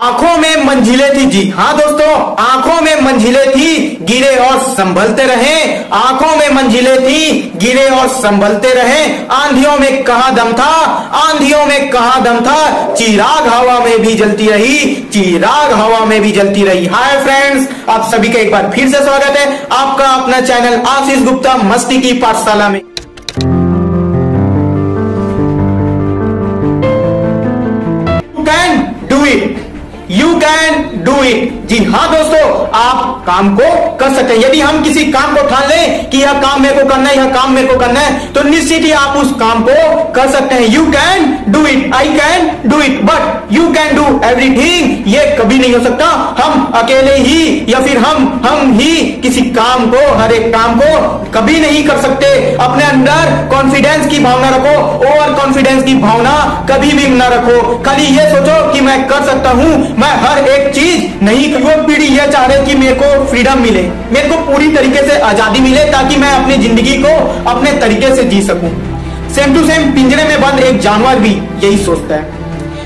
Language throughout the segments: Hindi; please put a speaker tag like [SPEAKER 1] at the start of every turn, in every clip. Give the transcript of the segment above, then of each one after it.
[SPEAKER 1] आँखों में मंजिले थी जी। हाँ दोस्तों, आँखों में मंजिले थी, गिरे और संभलते रहे। आँखों में मंजिले थी, गिरे और संभलते रहे। आंधियों में कहा दम था, आंधियों में कहा दम था। चिराग हवा में भी जलती रही, चिराग हवा में भी जलती रही। हाय फ्रेंड्स, आप सभी का एक बार फिर से स्वागत है आपका अपना चैनल आशीष गुप्ता मस्ती की पाठशाला में। Do it you can do it जी हाँ दोस्तों, आप काम को कर सकते हैं। यदि हम किसी काम को ठान लें कि यह काम मेरे को करना है, यह काम मेरे को करना है तो निश्चित ही आप उस काम को कर सकते हैं। You can do it I can do it but you can do everything ये कभी नहीं हो सकता। हम अकेले ही या फिर हम हम ही किसी काम को, हर एक काम को कभी नहीं कर सकते। अपने अंदर कॉन्फिडेंस की भावना रखो। ओवर कॉन्फिडेंस की भावना कभी भी न रखो। खाली ये सोचो कि मैं कर सकता हूँ मैं हर एक चीज़ नहीं युवा पीढ़ी यह चाह रहे कि मेरे को फ्रीडम मिले। मेरे को पूरी तरीके से आज़ादी मिले ताकि मैं अपनी ज़िंदगी को अपने तरीके से जी सकूँ। सेम टू सेम पिंजरे में बंद एक जानवर भी यही सोचता है।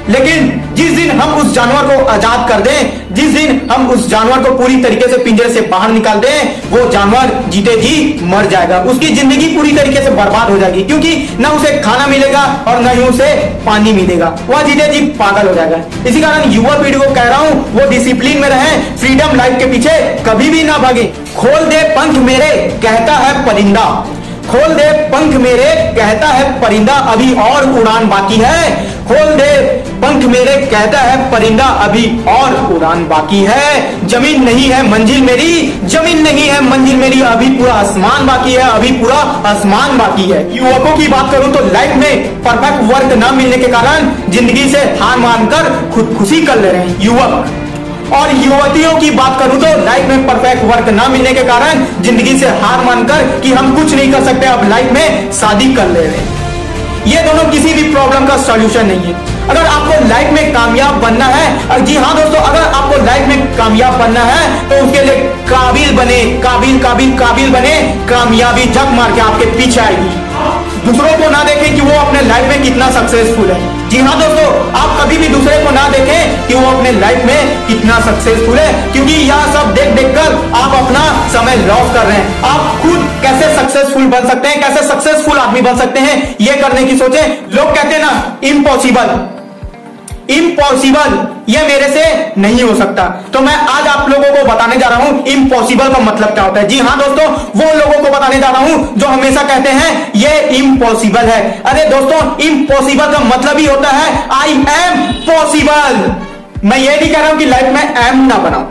[SPEAKER 1] लेकिन जिस दिन हम उस जानवर को आज़ाद कर दें, जिस दिन हम उस जानवर को पूरी तरीके से पिंजरे से बाहर निकाल दें, वो जानवर जीते जी मर जाएगा। उसकी ज़िंदगी पूरी तरीके से बर्बाद हो जाएगी, क्योंकि ना उसे खाना मिलेगा और न ही उसे पानी मिलेगा। वह जीते जी पागल हो जाएगा। इसी कारण युवा पीढ़ी को कह रहा हूँ, वो डिसिप्लिन में रहे फ्रीडम लाइफ के पीछे कभी भी ना भागे। खोल दे पंख मेरे, कहता है परिंदा। खोल दे पंख मेरे, कहता है परिंदा। अभी और उड़ान बाकी है। खोल दे पंख मेरे कहता है, परिंदा अभी और उड़ान बाकी है। ज़मीन नहीं है मंजिल मेरी, ज़मीन नहीं है मंजिल मेरी, अभी पूरा आसमान बाकी है, अभी पूरा आसमान बाकी है। युवकों की बात करूँ तो लाइफ में परफेक्ट वर्क न मिलने के कारण ज़िंदगी से हार मानकर खुदकुशी कर ले रहे हैं युवक। और युवतियों की बात करूँ तो लाइफ में परफेक्ट वर्क ना मिलने के कारण ज़िंदगी से हार मानकर कि हम कुछ नहीं कर सकते, अब लाइफ में शादी कर ले रहे ये दोनों किसी भी प्रॉब्लम का सॉल्यूशन नहीं है। अगर आपको लाइफ में कामयाब बनना है जी हाँ दोस्तों, अगर आपको लाइफ में कामयाब बनना है तो उसके लिए काबिल बने, काबिल काबिल काबिल बने, कामयाबी जग मार के आपके पीछे आएगी। दूसरों को ना देखें कि वो अपने लाइफ में कितना सक्सेसफुल है। जी हाँ दोस्तों, आप कभी भी दूसरे को ना देखें कि वो अपने लाइफ में कितना सक्सेसफुल है, क्योंकि यह सब देख देख कर आप अपना समय लॉस कर रहे हैं। आप खुद कैसे सक्सेसफुल बन सकते हैं, कैसे सक्सेसफुल आदमी बन सकते हैं, ये करने की सोचे। लोग कहते हैं ना इम्पॉसिबल इम्पॉसिबल ये मेरे से नहीं हो सकता। तो मैं आज आप लोगों को बताने जा रहा हूँ इम्पॉसिबल का मतलब क्या होता है। जी हाँ दोस्तों, वो लोगों को बताने जा रहा हूँ जो हमेशा कहते हैं, ये इम्पॉसिबल है। अरे दोस्तों इम्पॉसिबल का मतलब ही होता है आई एम पॉसिबल मैं ये नहीं कह रहा हूँ कि लाइफ में एम ना बनाओ।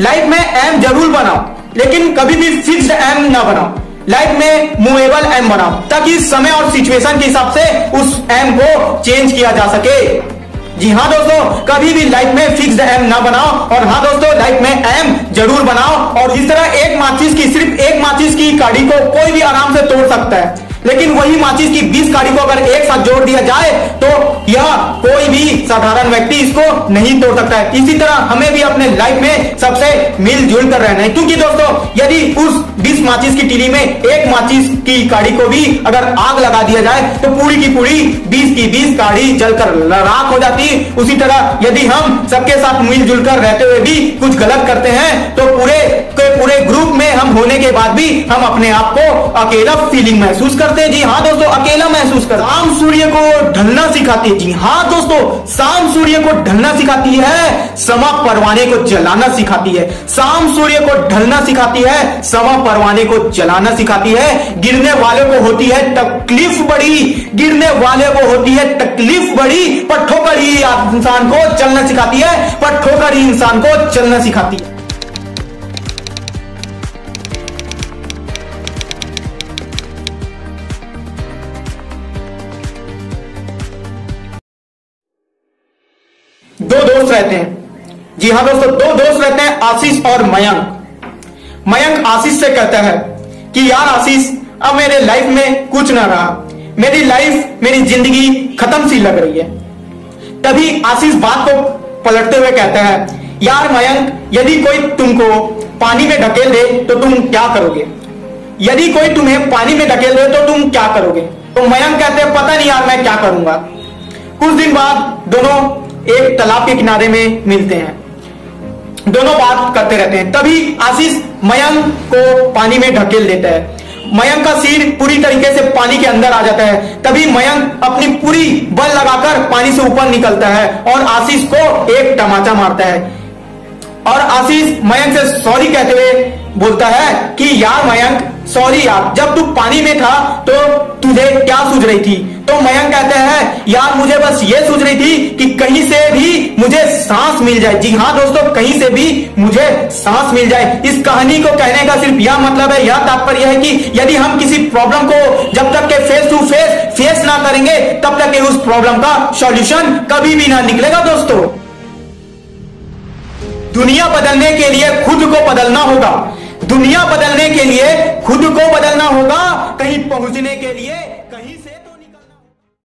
[SPEAKER 1] लाइफ में एम ज़रूर बनाओ, लेकिन कभी भी फिक्स एम ना बनाओ। लाइफ में मूवेबल एम बनाओ, ताकि समय और सिचुएशन के हिसाब से उस एम को चेंज किया जा सके। जी हाँ दोस्तों, कभी भी लाइफ में फिक्स एम ना बनाओ और हाँ दोस्तों लाइफ में एम ज़रूर बनाओ और इस तरह एक माचिस की, सिर्फ़ एक माचिस की काड़ी को कोई भी आराम से तोड़ सकता है। लेकिन वही माचिस की 20 काड़ी को अगर एक साथ जोड़ दिया जाए तो यह कोई भी साधारण व्यक्ति इसको नहीं तोड़ सकता है। इसी तरह हमें भी अपने लाइफ में सबसे मिलजुल कर रहना है। क्योंकि दोस्तों, यदि उस 20 माचिस की टीली में एक माचिस की काड़ी को भी अगर आग लगा दिया जाए तो पूरी की पूरी 20 की 20 काड़ी जलकर राख हो जाती। उसी तरह यदि हम सबके साथ मिलजुल कर रहते हुए भी कुछ गलत करते हैं तो पूरे के पूरे ग्रुप में हम होने के बाद भी हम अपने आप को अकेला फीलिंग महसूस कर करते हैं। जी हाँ दोस्तों, अकेला महसूस कर शाम सूर्य को ढलना सिखाती है। जी हाँ दोस्तों शाम सूर्य को ढलना सिखाती है। समा परवाने को जलाना सिखाती है। शाम सूर्य को ढलना सिखाती है। समा परवाने को जलाना सिखाती है। गिरने वाले को होती है तकलीफ़ बड़ी। गिरने वाले को होती है तकलीफ़ बड़ी। पर ठोकर ही इंसान को चलना सिखाती है। पर ठोकर ही इंसान को चलना सिखाती है। दो दोस्त रहते हैं। जी हाँ दोस्तों, दो दोस्त रहते हैं, आशीष और मयंक। मयंक आशीष से कहता है कि, यार आशीष, अब मेरे लाइफ में कुछ ना रहा। मेरी लाइफ मेरी ज़िंदगी खत्म सी लग रही है। तभी आशीष बात को पलटते हुए कहता है, यार मयंक, यदि कोई तुमको पानी में ढकेल दे तो तुम क्या करोगे? यदि कोई तुम्हें पानी में ढकेल दे तो तुम क्या करोगे? तो मयंक कहते हैं, पता नहीं यार, मैं क्या करूँगा? कुछ दिन बाद दोनों एक तालाब के किनारे में मिलते हैं। दोनों बात करते रहते हैं। तभी आशीष मयंक को पानी में ढकेल देता है। मयंक का सिर पूरी तरीके से पानी के अंदर आ जाता है। तभी मयंक अपनी पूरी बल लगाकर पानी से ऊपर निकलता है और आशीष को एक टमाचा मारता है। और आशीष मयंक से सॉरी कहते हुए बोलता है कि, यार मयंक, सॉरी यार, जब तू पानी में था तो तुझे क्या सूझ रही थी? तो मयंक कहते हैं, यार, मुझे बस ये सोच रही थी कि कहीं से भी मुझे सांस मिल जाए। जी हाँ दोस्तों, कहीं से भी मुझे सांस मिल जाए। इस कहानी को कहने का सिर्फ़ यह मतलब है, यह तात्पर्य है कि यदि हम किसी प्रॉब्लम को जब तक के फेस टू फेस फेस ना करेंगे, तब तक के उस प्रॉब्लम का सॉल्यूशन कभी भी ना निकलेगा दोस्तों। दुनिया बदलने के लिए खुद को बदलना होगा। दुनिया बदलने के लिए खुद को बदलना होगा, कहीं पहुँचने के लिए